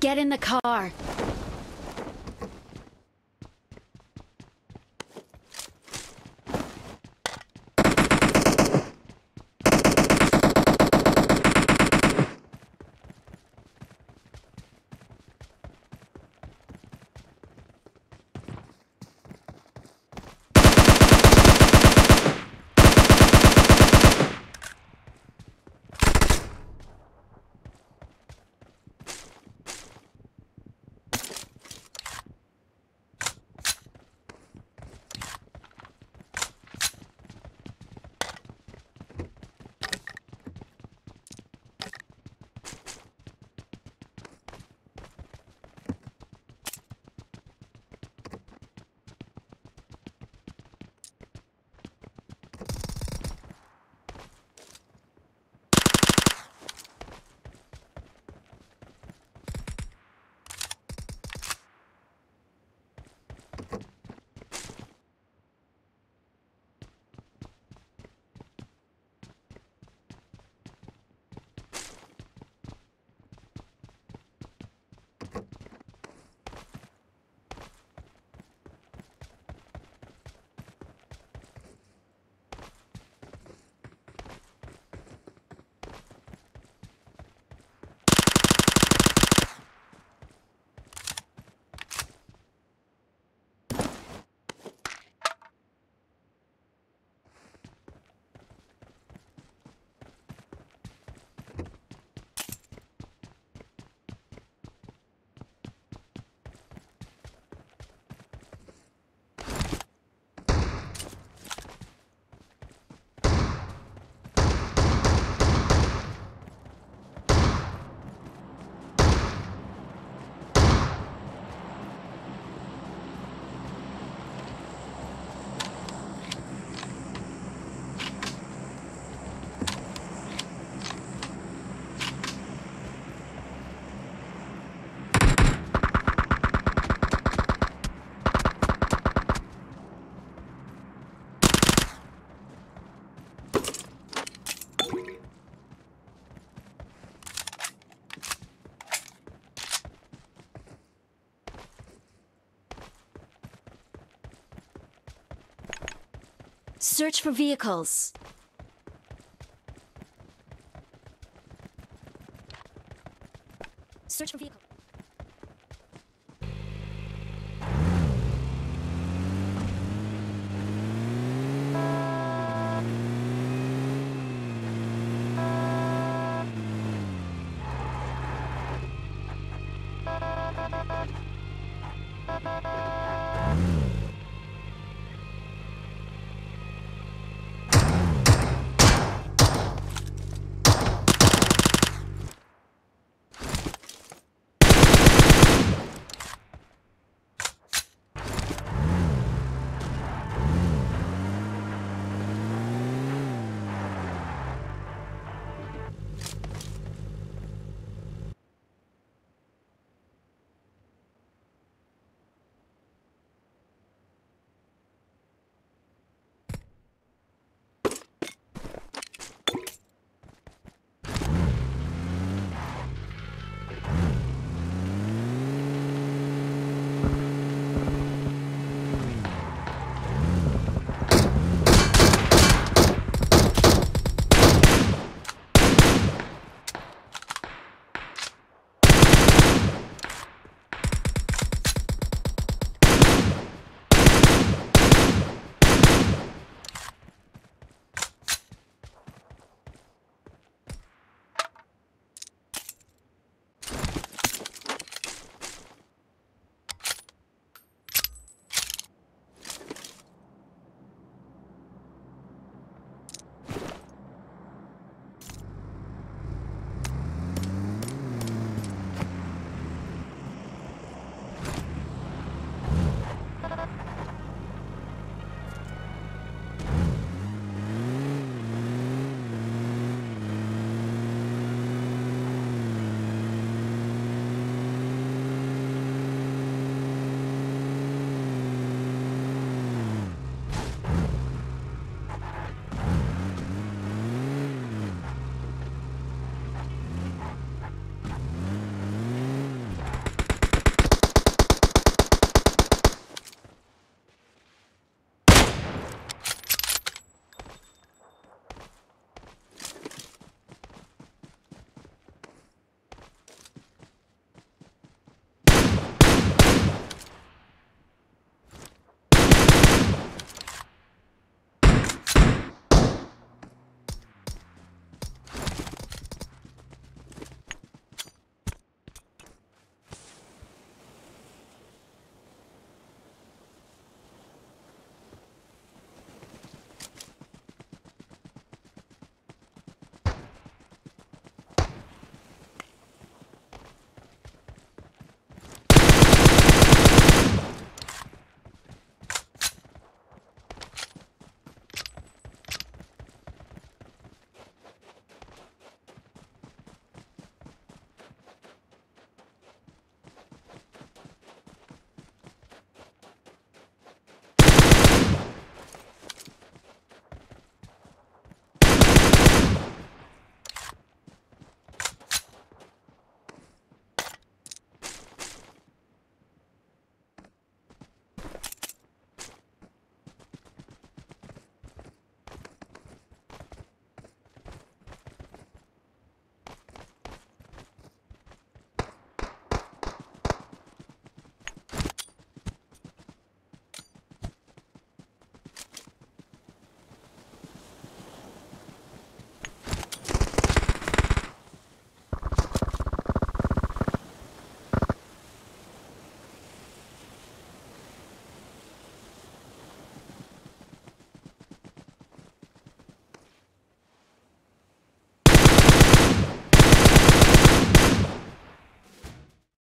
Get in the car. Search for vehicles. Search for vehicles.